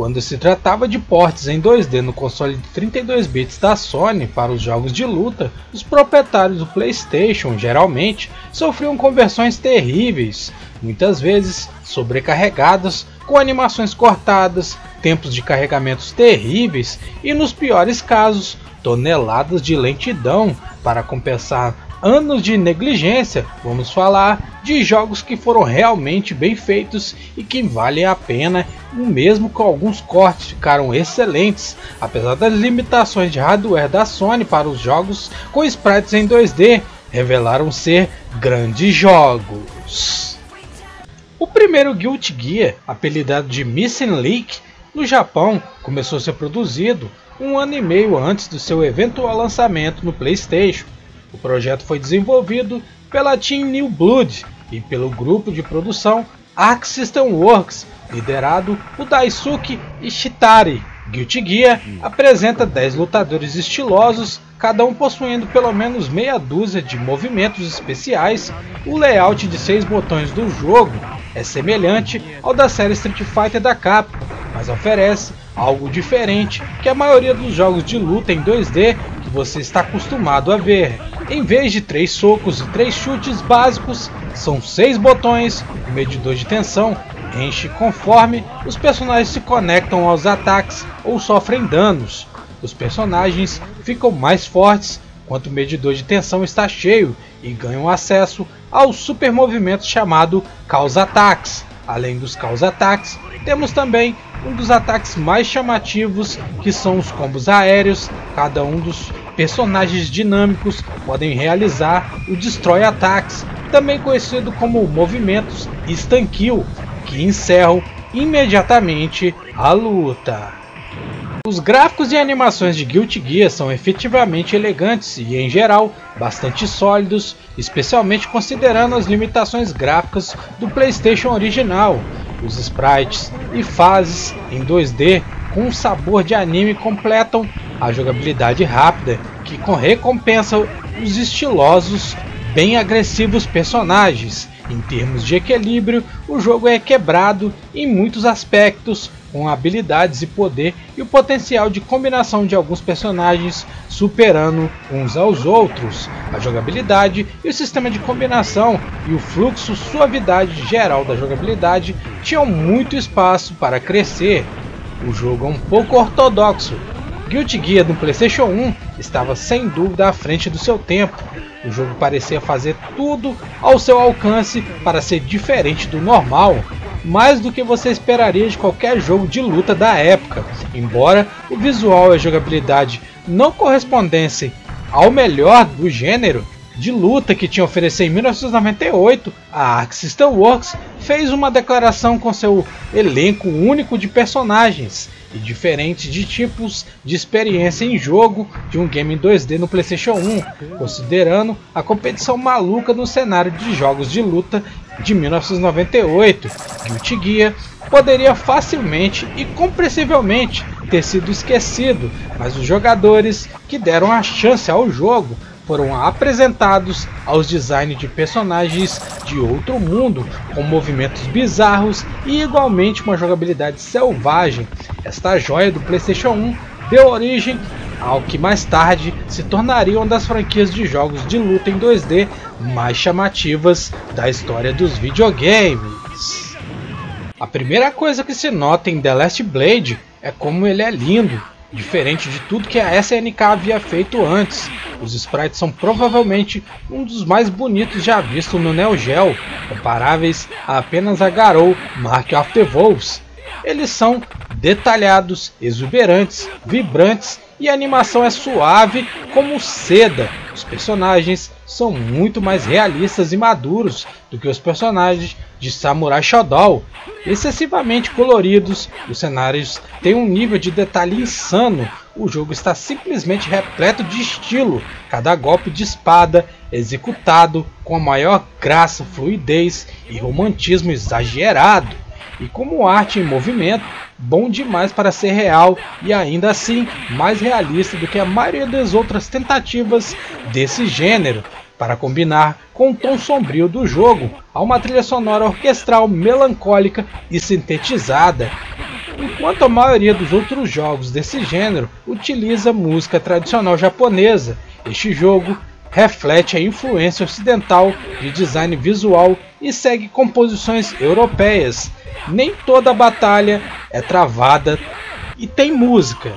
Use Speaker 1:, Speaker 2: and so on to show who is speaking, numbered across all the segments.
Speaker 1: Quando se tratava de portes em 2D no console de 32 bits da Sony para os jogos de luta, os proprietários do PlayStation geralmente sofriam conversões terríveis, muitas vezes sobrecarregadas, com animações cortadas, tempos de carregamentos terríveis e, nos piores casos, toneladas de lentidão para compensar anos de negligência, vamos falar de jogos que foram realmente bem feitos e que valem a pena, mesmo com alguns cortes ficaram excelentes, apesar das limitações de hardware da Sony para os jogos com sprites em 2D, revelaram ser grandes jogos. O primeiro Guilty Gear, apelidado de Missing Link, no Japão começou a ser produzido um ano e meio antes do seu eventual lançamento no PlayStation. O projeto foi desenvolvido pela Team New Blood e pelo grupo de produção Arc System Works, liderado por Daisuke Ishitari. Guilty Gear apresenta 10 lutadores estilosos, cada um possuindo pelo menos meia dúzia de movimentos especiais. O layout de seis botões do jogo é semelhante ao da série Street Fighter da Capcom, mas oferece algo diferente que a maioria dos jogos de luta em 2D que você está acostumado a ver. Em vez de três socos e três chutes básicos, são seis botões, o medidor de tensão enche conforme os personagens se conectam aos ataques ou sofrem danos. Os personagens ficam mais fortes quanto o medidor de tensão está cheio e ganham acesso ao super movimento chamado Causa Ataques. Além dos Causa Ataques, temos também um dos ataques mais chamativos, que são os combos aéreos. Cada um dos personagens dinâmicos podem realizar o Destroy Attacks, também conhecido como movimentos Instant Kill, que encerram imediatamente a luta. Os gráficos e animações de Guilty Gear são efetivamente elegantes e, em geral, bastante sólidos, especialmente considerando as limitações gráficas do PlayStation original. Os sprites e fases em 2D com sabor de anime completam a jogabilidade rápida, que recompensa os estilosos, bem agressivos personagens. Em termos de equilíbrio, o jogo é quebrado em muitos aspectos, com habilidades e poder e o potencial de combinação de alguns personagens superando uns aos outros. A jogabilidade e o sistema de combinação e o fluxo suavidade geral da jogabilidade tinham muito espaço para crescer. O jogo é um pouco ortodoxo. Guilty Gear do PlayStation 1 estava sem dúvida à frente do seu tempo. O jogo parecia fazer tudo ao seu alcance para ser diferente do normal, mais do que você esperaria de qualquer jogo de luta da época. Embora o visual e a jogabilidade não correspondessem ao melhor do gênero de luta que tinha a oferecer em 1998, a Arc System Works fez uma declaração com seu elenco único de personagens e diferentes de tipos de experiência em jogo de um game 2D no PlayStation 1, considerando a competição maluca no cenário de jogos de luta de 1998. Guilty Gear poderia facilmente e compreensivelmente ter sido esquecido, mas os jogadores que deram a chance ao jogo foram apresentados aos designs de personagens de outro mundo, com movimentos bizarros e igualmente uma jogabilidade selvagem. Esta joia do PlayStation 1 deu origem ao que mais tarde se tornaria uma das franquias de jogos de luta em 2D mais chamativas da história dos videogames. A primeira coisa que se nota em The Last Blade é como ele é lindo, diferente de tudo que a SNK havia feito antes. Os sprites são provavelmente um dos mais bonitos já vistos no Neo Geo, comparáveis a apenas a Garou Mark of the Wolves. Eles são detalhados, exuberantes, vibrantes e a animação é suave como seda. Os personagens são muito mais realistas e maduros do que os personagens de Samurai Shodown. Excessivamente coloridos, os cenários têm um nível de detalhe insano. O jogo está simplesmente repleto de estilo, cada golpe de espada executado com a maior graça, fluidez e romantismo exagerado. E como arte em movimento, bom demais para ser real e ainda assim mais realista do que a maioria das outras tentativas desse gênero. Para combinar com o tom sombrio do jogo, há uma trilha sonora orquestral melancólica e sintetizada. enquanto a maioria dos outros jogos desse gênero utiliza música tradicional japonesa. Este jogo reflete a influência ocidental de design visual e segue composições europeias. Nem toda batalha é travada e tem música.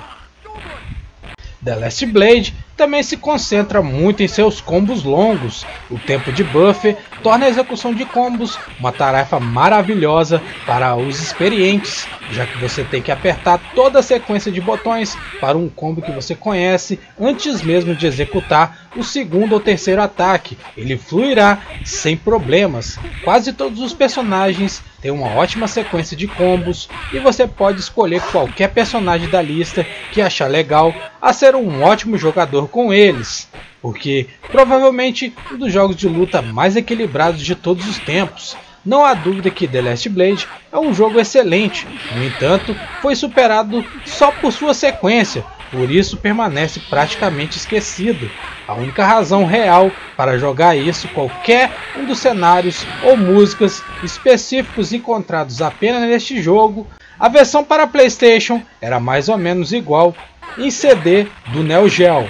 Speaker 1: The Last Blade também se concentra muito em seus combos longos. O tempo de buffer torna a execução de combos uma tarefa maravilhosa para os experientes, já que você tem que apertar toda a sequência de botões para um combo que você conhece antes mesmo de executar o segundo ou terceiro ataque. Ele fluirá sem problemas. Quase todos os personagens têm uma ótima sequência de combos e você pode escolher qualquer personagem da lista que achar legal a ser um ótimo jogador com eles, porque provavelmente um dos jogos de luta mais equilibrados de todos os tempos. Não há dúvida que The Last Blade é um jogo excelente, no entanto, foi superado só por sua sequência, por isso permanece praticamente esquecido. A única razão real para jogar isso qualquer um dos cenários ou músicas específicos encontrados apenas neste jogo, a versão para PlayStation era mais ou menos igual em CD do Neo Geo,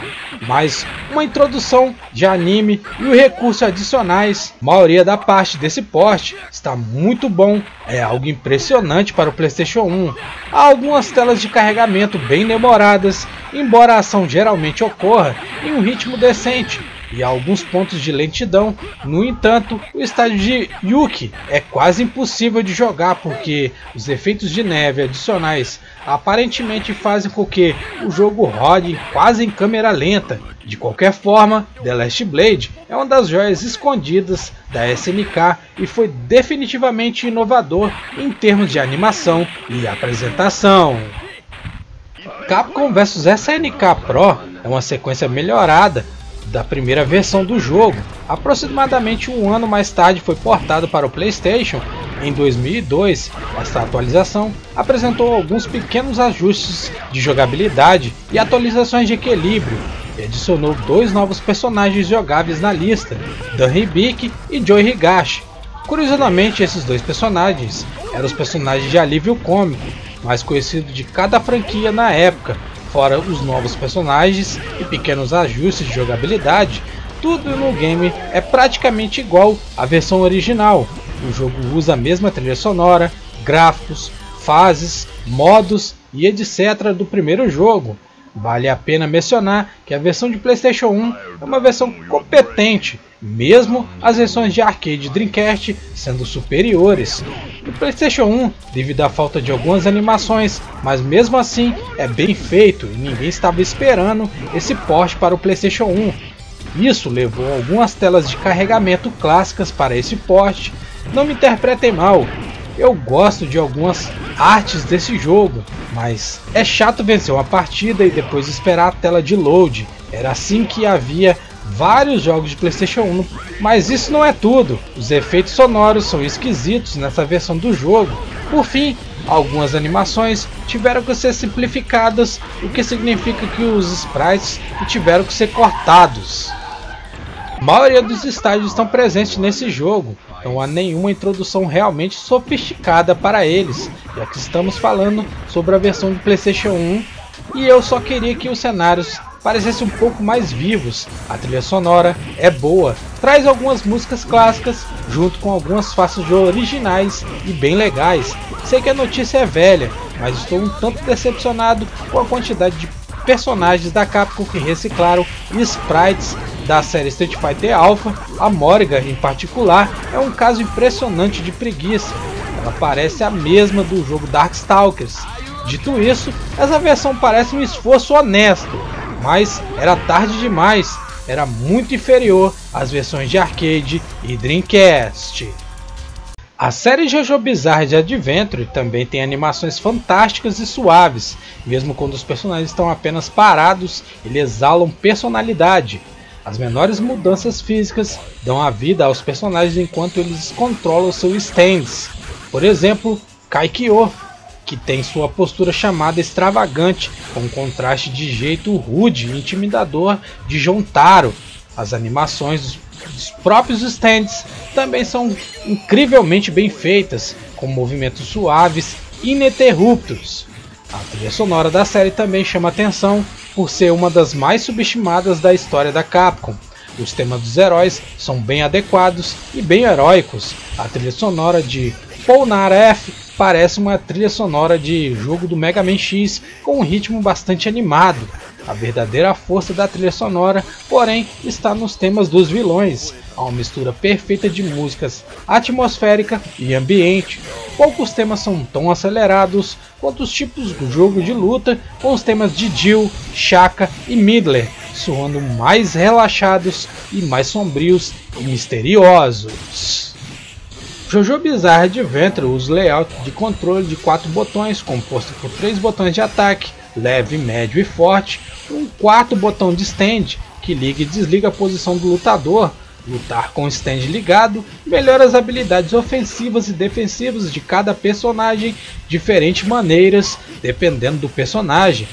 Speaker 1: mas uma introdução de anime e os recursos adicionais, maioria da parte desse porte está muito bom, é algo impressionante para o PlayStation 1. Há algumas telas de carregamento bem demoradas, embora a ação geralmente ocorra em um ritmo decente, e alguns pontos de lentidão. No entanto, o estádio de Yuki é quase impossível de jogar porque os efeitos de neve adicionais aparentemente fazem com que o jogo rode quase em câmera lenta. De qualquer forma, The Last Blade é uma das joias escondidas da SNK e foi definitivamente inovador em termos de animação e apresentação. Capcom vs SNK Pro é uma sequência melhorada da primeira versão do jogo. Aproximadamente um ano mais tarde foi portado para o PlayStation. Em 2002, esta atualização apresentou alguns pequenos ajustes de jogabilidade e atualizações de equilíbrio, e adicionou dois novos personagens jogáveis na lista, Dan Hibiki e Joe Higashi. Curiosamente, esses dois personagens eram os personagens de alívio cômico, mais conhecido de cada franquia na época, fora os novos personagens e pequenos ajustes de jogabilidade, tudo no game é praticamente igual à versão original. O jogo usa a mesma trilha sonora, gráficos, fases, modos e etc. do primeiro jogo. Vale a pena mencionar que a versão de PlayStation 1 é uma versão competente mesmo as versões de arcade e Dreamcast sendo superiores. No PlayStation 1, devido à falta de algumas animações, mas mesmo assim é bem feito e ninguém estava esperando esse porte para o PlayStation 1. Isso levou algumas telas de carregamento clássicas para esse porte. Não me interpretem mal, eu gosto de algumas artes desse jogo, mas é chato vencer uma partida e depois esperar a tela de load. Era assim que havia vários jogos de PlayStation 1, mas isso não é tudo. Os efeitos sonoros são esquisitos nessa versão do jogo. Por fim, algumas animações tiveram que ser simplificadas, o que significa que os sprites tiveram que ser cortados. A maioria dos estádios estão presentes nesse jogo, não há nenhuma introdução realmente sofisticada para eles, já que estamos falando sobre a versão de PlayStation 1 e eu só queria que os cenários parecessem um pouco mais vivos. A trilha sonora é boa, traz algumas músicas clássicas junto com algumas faixas originais e bem legais. Sei que a notícia é velha, mas estou um tanto decepcionado com a quantidade de personagens da Capcom que reciclaram sprites da série Street Fighter Alpha. A Morrigan, em particular, é um caso impressionante de preguiça. Ela parece a mesma do jogo Darkstalkers. Dito isso, essa versão parece um esforço honesto, mas era tarde demais, era muito inferior às versões de arcade e Dreamcast. A série Jojo Bizarre de Adventure também tem animações fantásticas e suaves, mesmo quando os personagens estão apenas parados, eles exalam personalidade. As menores mudanças físicas dão a vida aos personagens enquanto eles controlam seus stands. Por exemplo, Kaikyo, que tem sua postura chamada extravagante, com contraste de jeito rude e intimidador de Jontaro. As animações dos próprios stands também são incrivelmente bem feitas, com movimentos suaves ininterruptos. A trilha sonora da série também chama atenção por ser uma das mais subestimadas da história da Capcom. Os temas dos heróis são bem adequados e bem heróicos. A trilha sonora de Polnareff parece uma trilha sonora de jogo do Mega Man X com um ritmo bastante animado. A verdadeira força da trilha sonora, porém, está nos temas dos vilões, Há uma mistura perfeita de músicas atmosférica e ambiente. Poucos temas são tão acelerados quanto os tipos do jogo de luta, com os temas de Jill, Shaka e Midler, soando mais relaxados e mais sombrios e misteriosos. Jojo Bizarre Adventure usa layout de controle de quatro botões, composto por três botões de ataque, leve, médio e forte, um quarto botão de stand, que liga e desliga a posição do lutador, Lutar com o stand ligado melhora as habilidades ofensivas e defensivas de cada personagem diferentes maneiras, dependendo do personagem.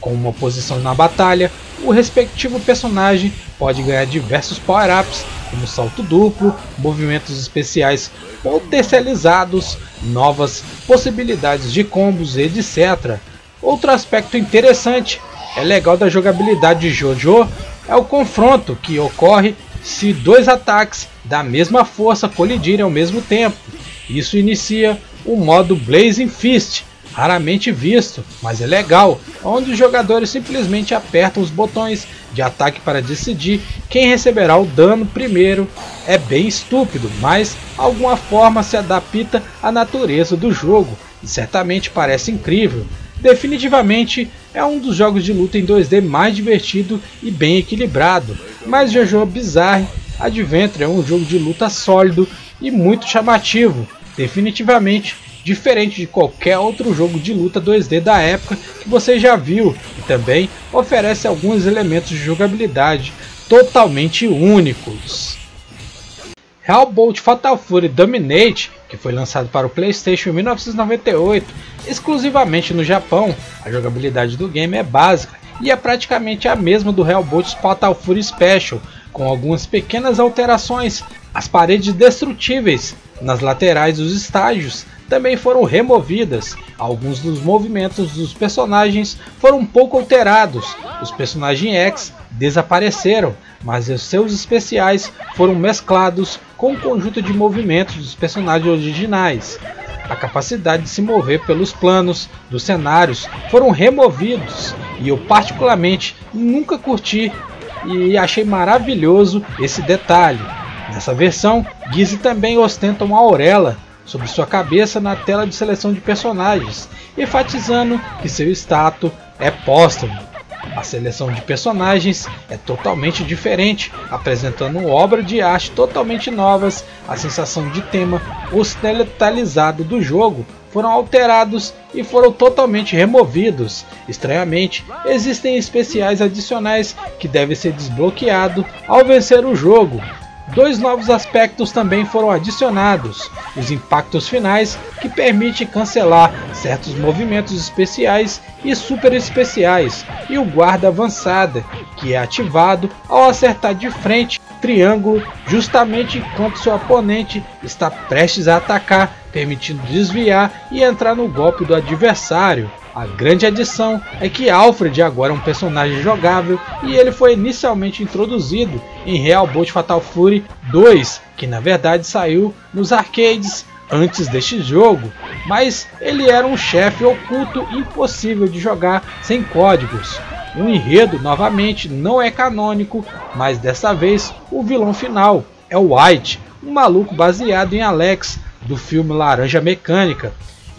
Speaker 1: Com uma posição na batalha, o respectivo personagem pode ganhar diversos power-ups, como salto duplo, movimentos especiais potencializados, novas possibilidades de combos, etc. Outro aspecto interessante é legal da jogabilidade de JoJo é o confronto que ocorre se dois ataques da mesma força colidirem ao mesmo tempo. Isso inicia o modo Blazing Fist, raramente visto, mas é legal, onde os jogadores simplesmente apertam os botões de ataque para decidir quem receberá o dano primeiro. É bem estúpido, mas alguma forma se adapta à natureza do jogo e certamente parece incrível. Definitivamente é um dos jogos de luta em 2D mais divertido e bem equilibrado, mas Jojo Bizarre Adventure é um jogo de luta sólido e muito chamativo, definitivamente diferente de qualquer outro jogo de luta 2D da época que você já viu e também oferece alguns elementos de jogabilidade totalmente únicos. Hellbolt Fatal Fury Dominate, que foi lançado para o PlayStation em 1998, exclusivamente no Japão, a jogabilidade do game é básica e é praticamente a mesma do Hellbolt Fatal Fury Special, com algumas pequenas alterações. As paredes destrutíveis nas laterais dos estágios também foram removidas. Alguns dos movimentos dos personagens foram um pouco alterados. Os personagens X desapareceram, mas os seus especiais foram mesclados com o conjunto de movimentos dos personagens originais. A capacidade de se mover pelos planos dos cenários foram removidos e eu particularmente nunca curti e achei maravilhoso esse detalhe. Nessa versão, Gizzy também ostenta uma auréola sobre sua cabeça na tela de seleção de personagens, enfatizando que seu status é póstumo. A seleção de personagens é totalmente diferente, apresentando obras de arte totalmente novas. A sensação de tema ocidentalizado do jogo foram alterados e foram totalmente removidos. Estranhamente, existem especiais adicionais que devem ser desbloqueados ao vencer o jogo, Dois novos aspectos também foram adicionados: os impactos finais, que permite cancelar certos movimentos especiais e super especiais, e o guarda avançada, que é ativado ao acertar de frente triângulo justamente enquanto seu oponente está prestes a atacar, permitindo desviar e entrar no golpe do adversário. A grande adição é que Alfred agora é um personagem jogável e ele foi inicialmente introduzido em Real Bolt Fatal Fury 2, que na verdade saiu nos arcades antes deste jogo, mas ele era um chefe oculto impossível de jogar sem códigos. O enredo novamente não é canônico, mas dessa vez o vilão final é o White, um maluco baseado em Alex do filme Laranja Mecânica,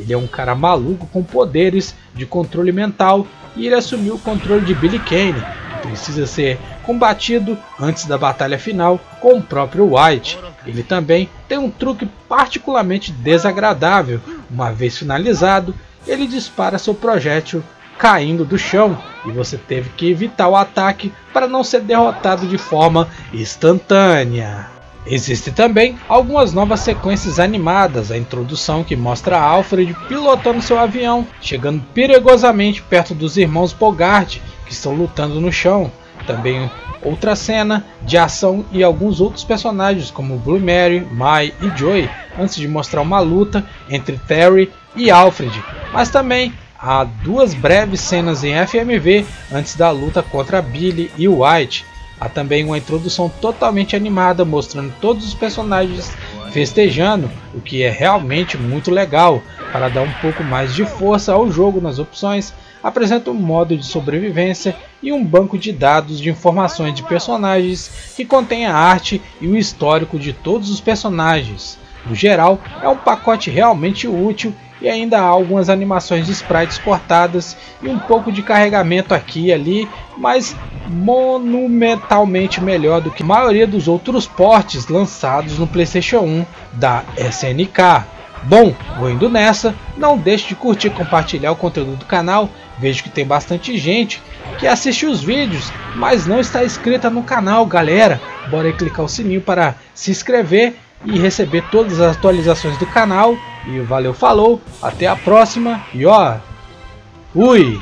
Speaker 1: ele é um cara maluco com poderes de controle mental e ele assumiu o controle de Billy Kane, que precisa ser combatido antes da batalha final com o próprio White. Ele também tem um truque particularmente desagradável. Uma vez finalizado, ele dispara seu projétil caindo do chão e você teve que evitar o ataque para não ser derrotado de forma instantânea. Existem também algumas novas sequências animadas, a introdução que mostra Alfred pilotando seu avião, chegando perigosamente perto dos irmãos Bogart, que estão lutando no chão. Também outra cena de ação e alguns outros personagens como Blue Mary, Mai e Joy, antes de mostrar uma luta entre Terry e Alfred, mas também há duas breves cenas em FMV antes da luta contra Billy e White. Há também uma introdução totalmente animada mostrando todos os personagens festejando, o que é realmente muito legal para dar um pouco mais de força ao jogo nas opções. Apresenta um modo de sobrevivência e um banco de dados de informações de personagens que contém a arte e o histórico de todos os personagens. No geral, é um pacote realmente útil e ainda há algumas animações de sprites cortadas e um pouco de carregamento aqui e ali, mas monumentalmente melhor do que a maioria dos outros portes lançados no PlayStation 1 da SNK. Bom, vou indo nessa, não deixe de curtir e compartilhar o conteúdo do canal, vejo que tem bastante gente que assiste os vídeos, mas não está inscrita no canal galera, bora aí clicar o sininho para se inscrever e receber todas as atualizações do canal. E valeu, falou, até a próxima e ó, fui!